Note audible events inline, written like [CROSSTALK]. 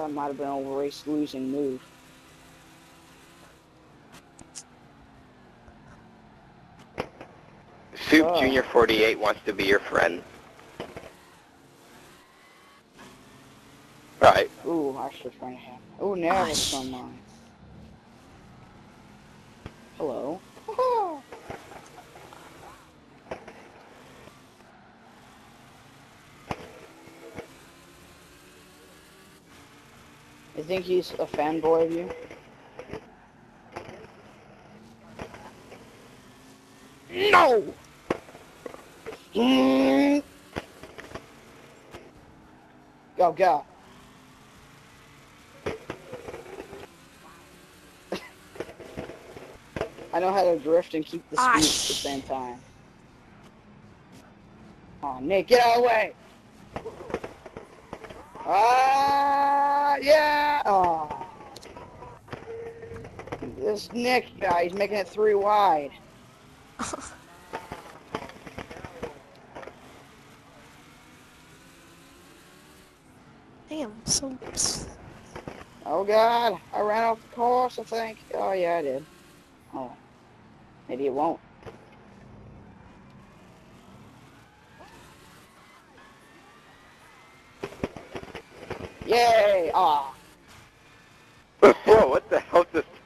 That might have been a race losing move. Soup Oh. Junior 48 wants to be your friend. Right. Ooh, I should find him. Ooh, now it's sh- on mine. I think he's a fanboy of you. No! Mm. Go, go. I know how to drift and keep the speed Ah, at the same time. Oh, Nick, get out of the way! Ah, yeah! Oh. This Nick guy, he's making it three wide. [LAUGHS] Damn, so Oh god, I ran off the course, I think. Oh yeah, I did. Oh. Maybe it won't. Yay! Ah. [LAUGHS] Whoa, what the hell just... Whoa.